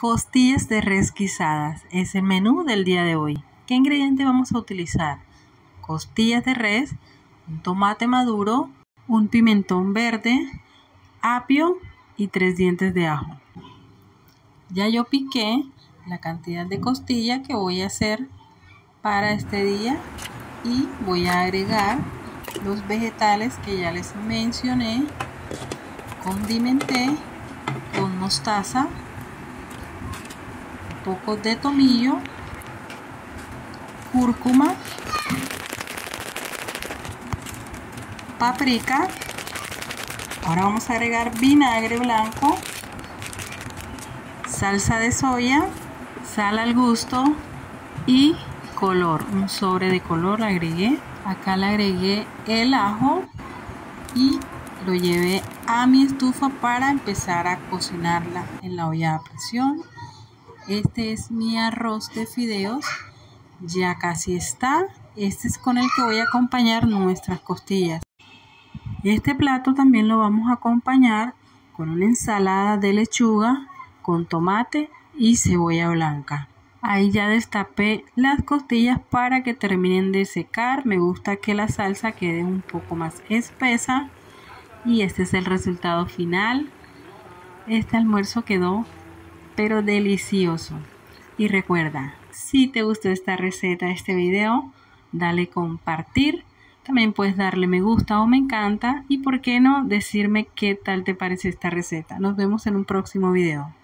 Costillas de res guisadas es el menú del día de hoy. ¿Qué ingrediente vamos a utilizar? Costillas de res, un tomate maduro, un pimentón verde, apio y tres dientes de ajo. Ya yo piqué la cantidad de costilla que voy a hacer para este día y voy a agregar los vegetales que ya les mencioné. Condimenté con mostaza poco de tomillo, cúrcuma, paprika. Ahora vamos a agregar vinagre blanco, salsa de soya, sal al gusto y color. Un sobre de color agregué. Acá le agregué el ajo y lo llevé a mi estufa para empezar a cocinarla en la olla a presión este es mi arroz de fideos. Ya casi está. Este es con el que voy a acompañar nuestras costillas. Este plato también lo vamos a acompañar con una ensalada de lechuga con tomate y cebolla blanca. Ahí ya destapé las costillas para que terminen de secar. Me gusta que la salsa quede un poco más espesa. Y este es el resultado final. Este almuerzo quedó pero delicioso. Y recuerda, si te gustó esta receta, este video, dale compartir. También puedes darle me gusta o me encanta. Y por qué no decirme qué tal te parece esta receta. Nos vemos en un próximo video.